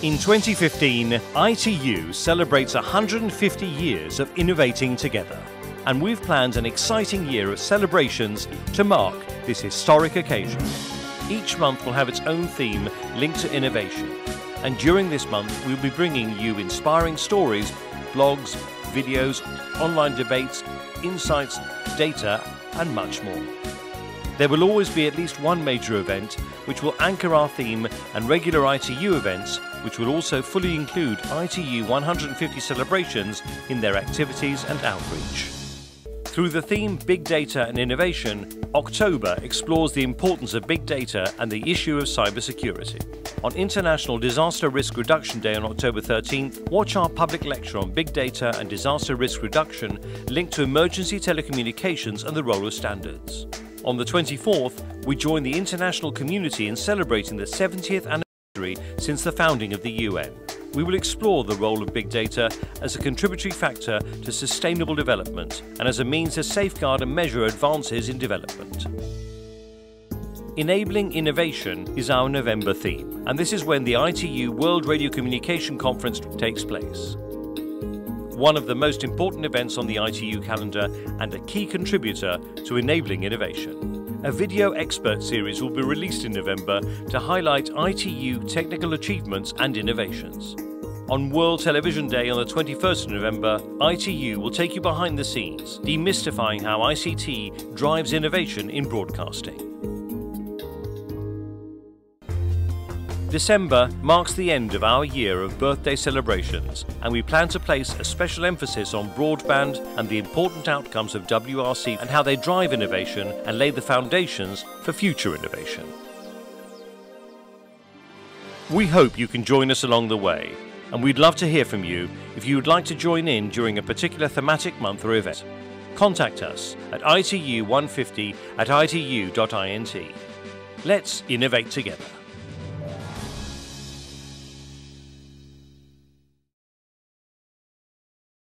In 2015, ITU celebrates 150 years of innovating together, and we've planned an exciting year of celebrations to mark this historic occasion. Each month will have its own theme linked to innovation, and during this month we'll be bringing you inspiring stories, blogs, videos, online debates, insights, data, and much more. There will always be at least one major event which will anchor our theme and regular ITU events which will also fully include ITU 150 celebrations in their activities and outreach. Through the theme Big Data and Innovation, October explores the importance of big data and the issue of cybersecurity. On International Disaster Risk Reduction Day on October 13th, watch our public lecture on big data and disaster risk reduction linked to emergency telecommunications and the role of standards. On the 24th, we join the international community in celebrating the 70th anniversary since the founding of the UN. We will explore the role of big data as a contributory factor to sustainable development and as a means to safeguard and measure advances in development. Enabling Innovation is our November theme, and this is when the ITU World Radio Communication Conference takes place one of the most important events on the ITU calendar and a key contributor to enabling innovation. A video expert series will be released in November to highlight ITU technical achievements and innovations. On World Television Day on the 21st of November, ITU will take you behind the scenes, demystifying how ICT drives innovation in broadcasting. December marks the end of our year of birthday celebrations, and we plan to place a special emphasis on broadband and the important outcomes of WRC and how they drive innovation and lay the foundations for future innovation. We hope you can join us along the way, and we'd love to hear from you if you would like to join in during a particular thematic month or event. Contact us at itu150 at itu.int. Let's innovate together.